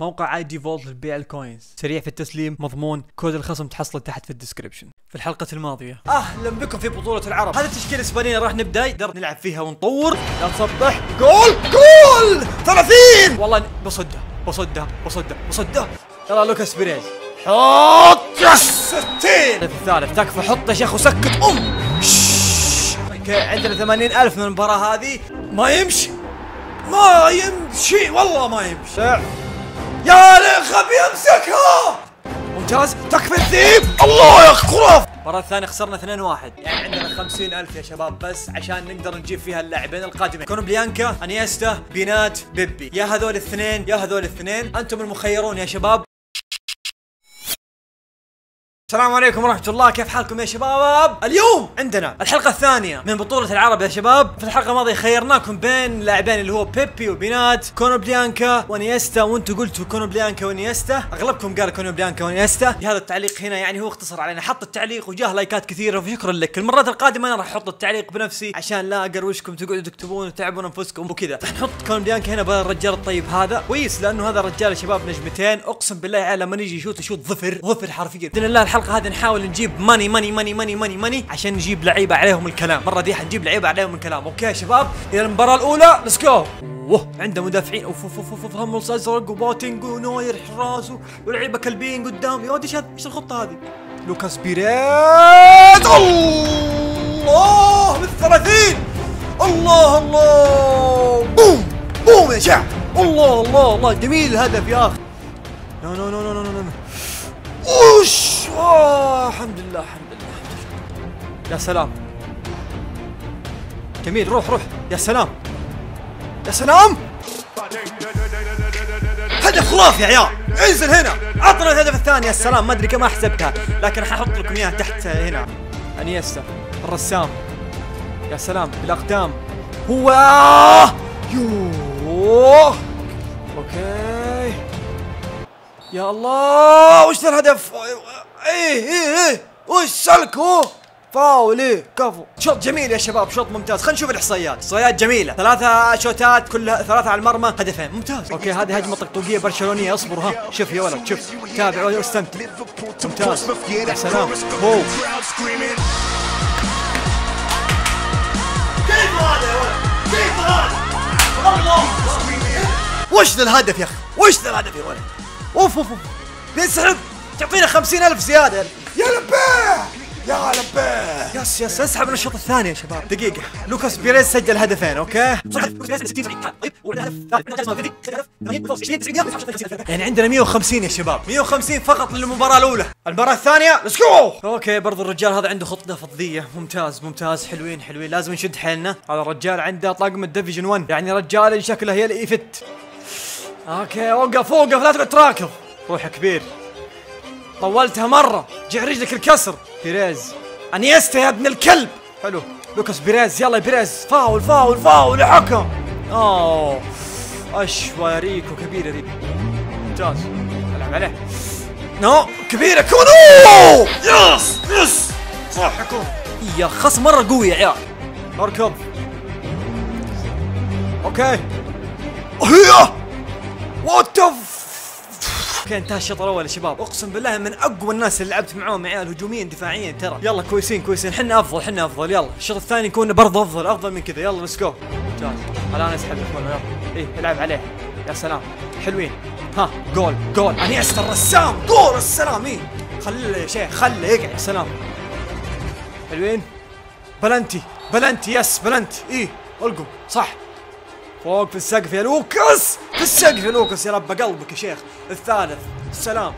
موقع اي دي فولت لبيع ال coins سريع في التسليم مضمون كود الخصم تحصله تحت في ال description في الحلقة الماضية. أهلا بكم في بطولة العرب. هذه التشكيلة الإسبانية راح نبدأ. نقدر نلعب فيها ونطور. لا تصبح. goal! goal! 30 والله بصدها بصدها بصدها بصدها يلا لوكاس بيريز. حط yes 60 الثالث. تكفى حط يا شيخ وسكت. أم. okay عندنا 80000 من المباراة هذه. ما يمشي. ما يمشي. والله ما يمشي. يا لخبي امسكها ممتاز. تكفى الذيب الله يا خرافي المباراة الثانية خسرنا 2-1 يعني عندنا 50000 يا شباب بس عشان نقدر نجيب فيها اللاعبين القادمين. كونوبليانكا انيستا بينات بيبي. يا هذول الاثنين يا هذول الاثنين أنتم المخيرون يا شباب. السلام عليكم ورحمة الله. كيف حالكم يا شباب؟ اليوم عندنا الحلقة الثانية من بطولة العرب يا شباب، في الحلقة الماضية خيرناكم بين لاعبين اللي هو بيبي وبينات، كونوبليانكا وانيستا وأنتم قلتوا كونوبليانكا وانيستا، أغلبكم قال كونوبليانكا وانيستا، هذا التعليق هنا يعني هو اختصر علينا. حط التعليق وجاه لايكات كثيرة. فشكرا لك، المرات القادمة أنا راح أحط التعليق بنفسي عشان لا اقروشكم تقعدوا تكتبون وتعبون أنفسكم وكذا، نحط كونوبليانكا هنا بدل الرجال الطيب هذا، كويس لأنه هذا الرجال يا شباب نجمتين، أقسم بالله يا عيال لما نجي يشوت يشوت ظفر، ظفر حرفيا، باذن الله الحلقة هذه نحاول نجيب ماني ماني ماني ماني ماني ماني عشان نجيب لعيبة عليهم الكلام. مره دي حنجيب لعيبة عليهم الكلام. okay يا شباب؟ إلى المباراة الأولى. let's go اوه عنده مدافعين. أوف أوف أوف أوف هملز ازرق وبوتينج ونوير حراس ولعيبة كلبين قدام. يا ولد إيش الخطة هذه؟ لوكاس بيريز. الله من 30 الله الله. boom boom يا شعب. الله الله الله. جميل الهدف يا أخي. no no no no no no ouch. الحمد لله الحمد لله الحمد لله. يا سلام. جميل روح روح. يا سلام. يا سلام. هدف خرافي يا عيال. انزل هنا. عطنا الهدف الثاني. يا سلام ما أدري كم حسبتها لكن ححط لكم إياها تحت هنا. أنيستا الرسام. يا سلام بالاقدام هو يوه. okay. يا الله وش ذا الهدف؟ إيه إيه إيه. وش سلك هو؟ فاول إيه كفو. شوط جميل يا شباب شوط ممتاز. خلينا نشوف الإحصائيات. إحصائيات جميلة. ثلاثة شوتات كلها ثلاثة على المرمى. هدفين. ممتاز. okay هذه هجمة طقطوقية برشلونية. اصبر ها. شوف يا ولد شوف. تابع واستمتع. ممتاز. يا سلام. هو كيف هذا يا ولد؟ كيف هذا؟ الله. وش ذا الهدف يا أخي؟ وش ذا الهدف يا ولد؟ أوف أوف أوف. بينسحب. تعطينا خمسين ألف زيادة. يا لبيه! يا لبيه! yes yes اسحب من الشوط الثاني يا شباب. دقيقة. لوكاس بيريز سجل هدفين okay؟ يعني عندنا 150 يا شباب. 150 فقط للمباراة الأولى. المباراة الثانية؟ let's go okay برضو الرجال هذا عنده خطة فضية. ممتاز ممتاز. حلوين حلوين. لازم نشد حيلنا. هذا الرجال عنده طاقم ال division 1 يعني رجال شكله هي الايفت okay وقف وقف لا تقعد تراكض. روح كبير. طولتها مرة. جع رجلك الكسر. بيريز. انيستا يا ابن الكلب. حلو. لوكاس بيريز. يلا يا بيريز. فاول فاول فاول. حكم. أوه. أشوى يا ريكو. كبير يا ريكو. ممتاز. ألعب عليه. no. كبيرة كونو. yes. yes. صح. حكم. يا خص مرة قوي يا عيال. أركض. okay. hey what okay انتهى الشوط الأول يا شباب أقسم بالله من أقوى الناس اللي لعبت معاهم عيال هجوميا دفاعيا ترى. يلا كويسين كويسين. حنا أفضل حنا أفضل. يلا. الشوط الثاني يكون برضه أفضل أفضل من كذا. يلا let's go ممتاز الآن أسحب اخوان يلا. إيه العب عليه. يا سلام. حلوين. ها goal goal. انيستا الرسام جول السلام. إيه. خليه يا شيخ خله يقعد. يا سلام. حلوين. بلنتي. بلنتي yes بلنتي. إيه القم صح. فوق في السقف. يا لوكاس. في السقف يا لوكاس يا رب قلبك يا شيخ. الثالث السلام.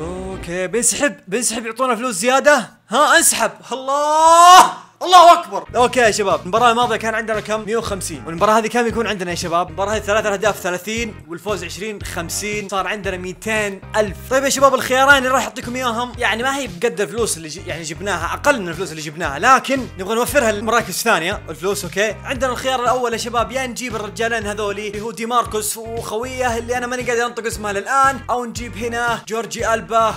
okay بينسحب بينسحب يعطونا فلوس زيادة؟ ها انسحب. الله! الله أكبر. okay يا شباب المباراة الماضية كان عندنا كم؟ 150 والمباراة هذه كم يكون عندنا يا شباب المباراة هذه ثلاث اهداف 30 والفوز 20 50 صار عندنا 200 ألف. طيب يا شباب الخيارين اللي راح أعطيكم إياهم يعني ما هي بقد الفلوس اللي يعني جبناها أقل من الفلوس اللي جبناها لكن نبغى نوفرها للمراكز الثانية الفلوس okay؟ عندنا الخيار الأول يا شباب يا نجيب الرجالين هذولي اللي هو دي ماركوس وخويه اللي أنا ماني قادر أنطق اسمها للآن أو نجيب هنا جورجي ألبا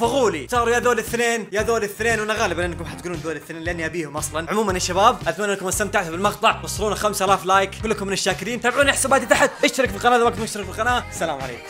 فغولي صاروا يا ذول الاثنين يا ذول الاثنين وأنا غالبا انكم حتقولون ذول الاثنين لأني أبيهم أصلا. عموما يا شباب أتمنى انكم استمتعتوا بالمقطع. وصلونا 5000 لايك كلكم من الشاكرين. تابعوني حساباتي تحت. اشترك في القناة إذا ما كنت مشترك في القناة. السلام عليكم.